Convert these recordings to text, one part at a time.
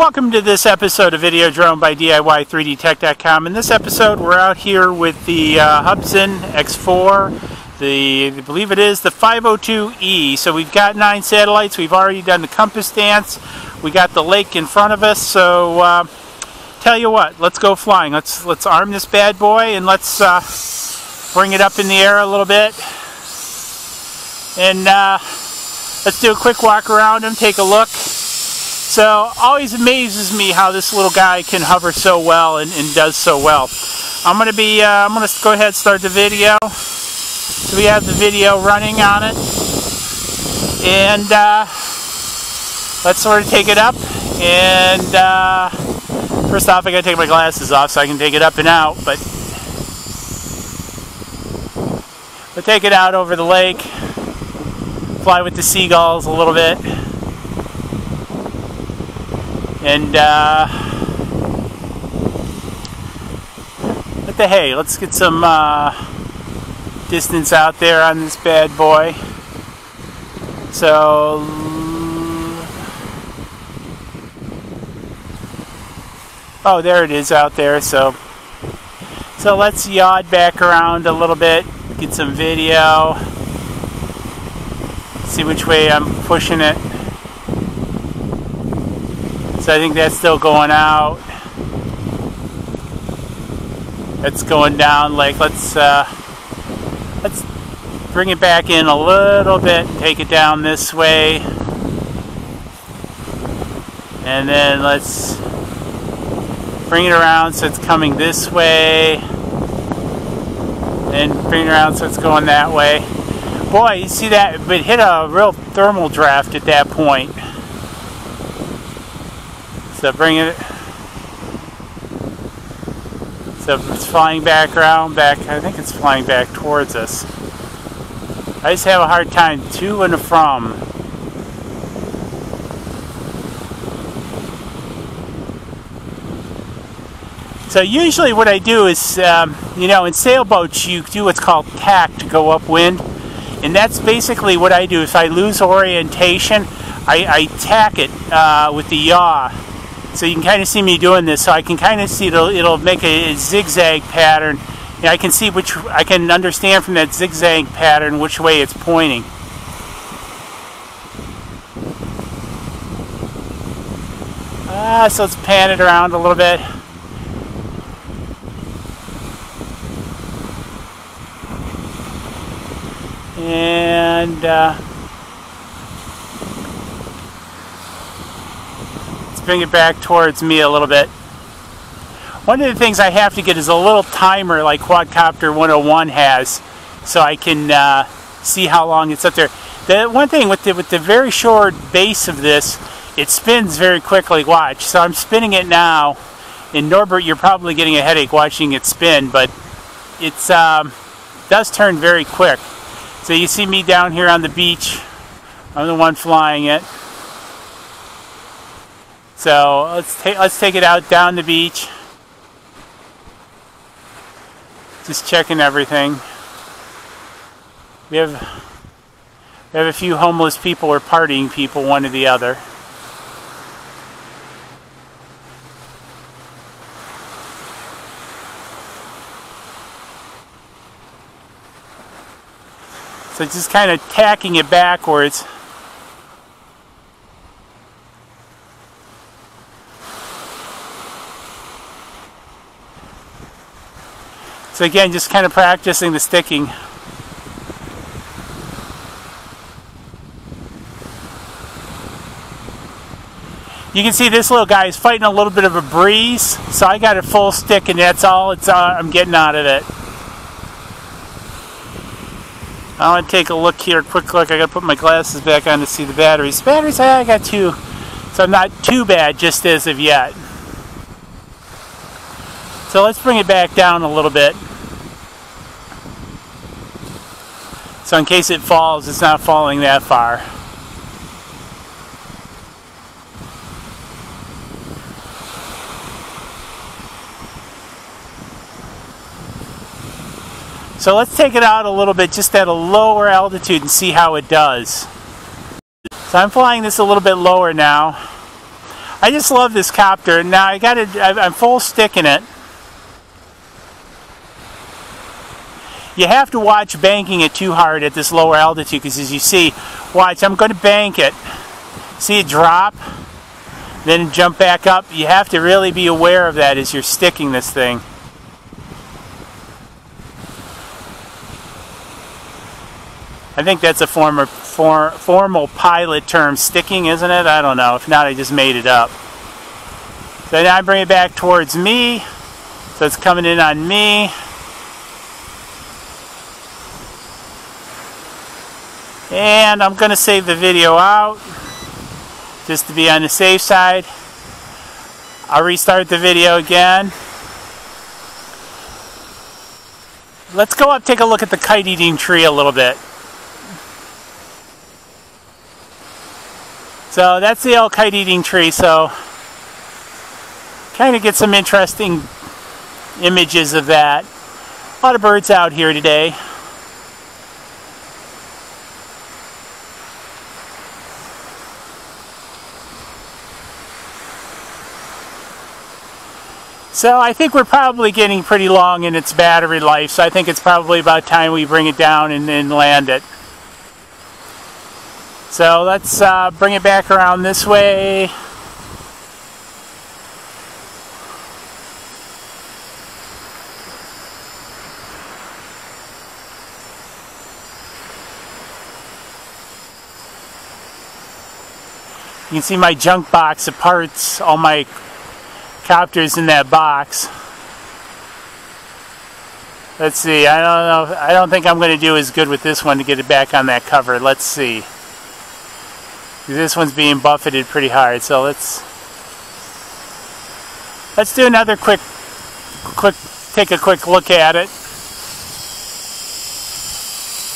Welcome to this episode of Video Drone by DIY3DTech.com. In this episode, we're out here with the uh, Hubsan X4, the I believe it is the 502E. So we've got nine satellites. We've already done the compass dance. We got the lake in front of us. So uh, tell you what, let's go flying. Let's let's arm this bad boy and let's uh, bring it up in the air a little bit. And uh, let's do a quick walk around him, take a look. So always amazes me how this little guy can hover so well and, and does so well. I'm gonna be uh, I'm gonna go ahead and start the video. So we have the video running on it, and uh, let's sort of take it up. And uh, first off, I gotta take my glasses off so I can take it up and out. But we'll take it out over the lake, fly with the seagulls a little bit. And, uh, what the hey, let's get some, uh, distance out there on this bad boy. So, oh, there it is out there. So, so let's yod back around a little bit, get some video, see which way I'm pushing it. I think that's still going out. It's going down like let's uh, let's bring it back in a little bit, take it down this way. And then let's bring it around so it's coming this way. And bring it around so it's going that way. Boy, you see that, but hit a real thermal draft at that point. So bring it. So it's flying back around, back. I think it's flying back towards us. I just have a hard time to and from. So usually what I do is, um, you know, in sailboats you do what's called tack to go upwind. And that's basically what I do. If I lose orientation, I, I tack it uh, with the yaw so you can kind of see me doing this. So I can kind of see it'll, it'll make a, a zigzag pattern. And I can see which, I can understand from that zigzag pattern which way it's pointing. Ah, so let's pan it around a little bit. And uh, bring it back towards me a little bit. One of the things I have to get is a little timer like Quadcopter 101 has so I can uh, see how long it's up there. The one thing with the, with the very short base of this, it spins very quickly. Watch. So I'm spinning it now. In Norbert, you're probably getting a headache watching it spin, but it um, does turn very quick. So you see me down here on the beach. I'm the one flying it. So let's take let's take it out down the beach. Just checking everything. We have we have a few homeless people or partying people, one or the other. So just kind of tacking it backwards. So again, just kind of practicing the sticking. You can see this little guy is fighting a little bit of a breeze, so I got a full stick and that's all it's uh, I'm getting out of it. I want to take a look here, quick look. I got to put my glasses back on to see the batteries. Batteries, I got two, so I'm not too bad just as of yet. So let's bring it back down a little bit. So in case it falls, it's not falling that far. So let's take it out a little bit just at a lower altitude and see how it does. So I'm flying this a little bit lower now. I just love this copter. Now I got it. I'm full sticking it. You have to watch banking it too hard at this lower altitude because as you see, watch, I'm going to bank it. See it drop, then jump back up. You have to really be aware of that as you're sticking this thing. I think that's a former for, formal pilot term, sticking, isn't it? I don't know. If not, I just made it up. So now I bring it back towards me. So it's coming in on me. And I'm to save the video out just to be on the safe side. I'll restart the video again. Let's go up take a look at the kite eating tree a little bit. So that's the elk kite eating tree. So kind of get some interesting images of that. A lot of birds out here today. So I think we're probably getting pretty long in its battery life, so I think it's probably about time we bring it down and, and land it. So let's uh, bring it back around this way. You can see my junk box of parts, all my copters in that box. Let's see, I don't know, I don't think I'm going to do as good with this one to get it back on that cover. Let's see. This one's being buffeted pretty hard, so let's let's do another quick quick take a quick look at it.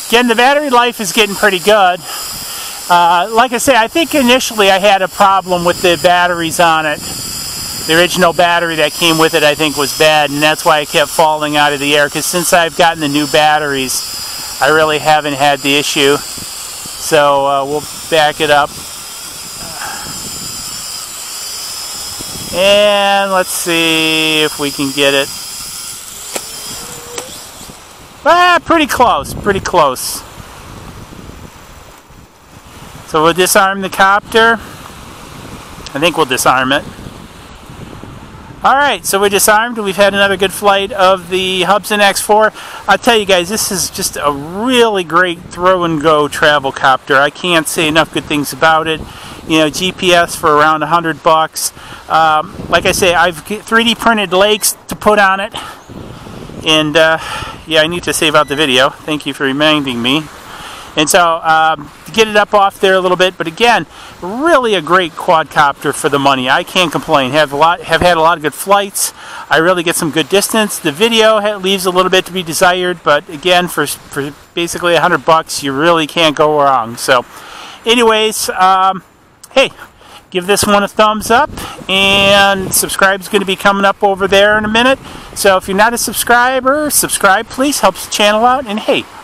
Again, the battery life is getting pretty good. Uh, like I say, I think initially I had a problem with the batteries on it the original battery that came with it I think was bad and that's why it kept falling out of the air because since I've gotten the new batteries I really haven't had the issue. So uh, we'll back it up. And let's see if we can get it. Ah pretty close pretty close. So we'll disarm the copter. I think we'll disarm it Alright, so we're disarmed. We've had another good flight of the Hubsan X4. I'll tell you guys, this is just a really great throw and go travel copter. I can't say enough good things about it. You know, GPS for around 100 bucks. Um, like I say, I've 3D printed lakes to put on it. And uh, yeah, I need to save out the video. Thank you for reminding me. And so, um, get it up off there a little bit. But again, really a great quadcopter for the money. I can't complain. Have a lot, have had a lot of good flights. I really get some good distance. The video leaves a little bit to be desired, but again, for for basically a hundred bucks, you really can't go wrong. So, anyways, um, hey. Give this one a thumbs up and subscribe is going to be coming up over there in a minute. So if you're not a subscriber, subscribe please. Helps the channel out. And hey,